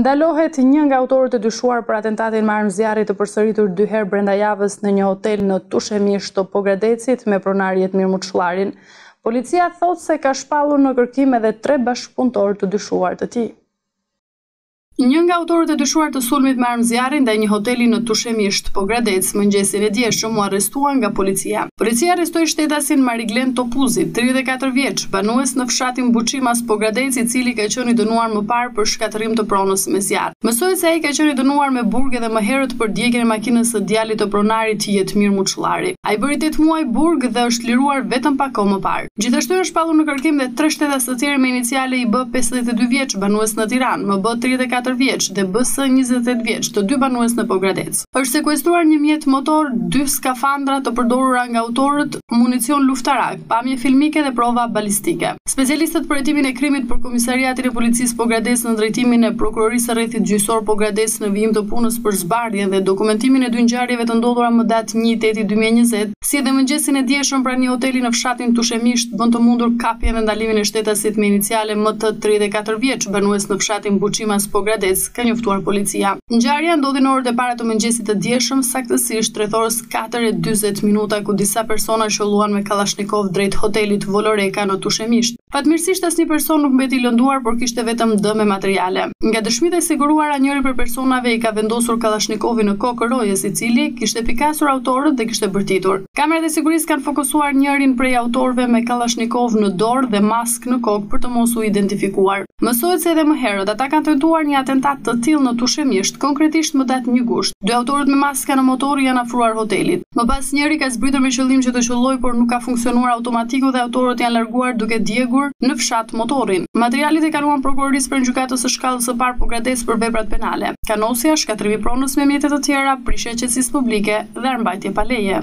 Ndalohet një nga autorët e dyshuar për atentatin me armë zjarri të përsëritur dy herë brenda javës në një hotel në Tushemisht të Pogradecit me pronar Jetmir Muçllarin. Policia thotë se ka shpallur në kërkim edhe tre bashkëpunëtorë të dyshuar të tij. Një nga autorët e dyshuar të sulmit me armë zjarri ndaj një hoteli në Tushemisht, Pogradec, mëngjesin e djeshëm u arrestua nga policia. Policia arrestoi shtetasin Mari Glen Topuzi, tridhjetë e katër vjeç, banues në fshatin Buçimas, Pogradec, i cili ka qenë i dënuar më parë për shkatërrim të pronës me zjarr. Mësohet se ai ka qenë i dënuar me burg edhe më herët për djegien e makinës së djalit të pronarit Jetmir Muçllari. Ai bëri tetë muaj burg dhe është liruar vetëm pak kohë më parë. Gjithashtu janë shpallur në kërkim dhe tre shtetas të tjerë me iniciale IB pesëdhjetë e dy vjeç, banues në Tiranë, MB tridhjetë e katër vjeç dhe BS njëzet e tetë vjeç, të dy banues në Pogradec. Është sekuestruar një mjet motor, dy skafandra të përdorura nga autorët, municion luftarak, pamje filmike dhe prova balistike. Specialistët për hetimin e krimit për Komisariatin e Policisë Pogradec në drejtimin e Prokurorisë së Rrethit Gjyqësor Pogradec në vijim të punës për zbardhjen dhe dokumentimin e dy ngjarjeve të ndodhura më datë një i tetti dy mijë e njëzet, si edhe mëngjesin e djeshëm pranë një hoteli në fshatin Tushemisht, bënë të mundur kapjen dhe ndalimin e shtetasit me iniciale MT tridhjetë e katër vjeç, banues në fshatin Buçimas Pogradec. ka njoftuar policia. Ngjarja ndodhi në orët e para të mëngjesit të djeshëm, saktësisht rreth orës katër e dyzet minuta, ku disa persona qëlluan me kallashnikov drejt hotelit Voloreka në Tushemisht. Fatmirësisht asnjë person nuk mbeti i lënduar, por kishte vetëm dëme materiale. Nga dëshmitë e siguruara njëri prej personave i ka vendosur kallashnikovin në kokë rojes i cili kishte pikasur autorët dhe kishte bërtitur. Kamerat e sigurisë kanë fokusuar njërin prej autorëve me kallashnikov në dorë dhe maskë në kokë për të mos u identifikuar. Mësohet se edhe më herët ata kanë tentuar një atentat të tillë në Tushemisht, konkretisht më datë një gusht. Dy autorët me maska në motor i janë afruar hotelit. Më pas njëri ka zbritur me qëllim që të qëllojë por nuk ka funksionuar automatiku dhe autorët janë larguar duke djegur në fshat motorin. Materialet i kaluan Prokurorisë pranë Gjykatës së Shkallës së Parë Pogradec për veprat penale, Kanosja, shkatërrim i pronës me mjete të tjera, prishje e qetësisë publike dhe armbajtje pa leje.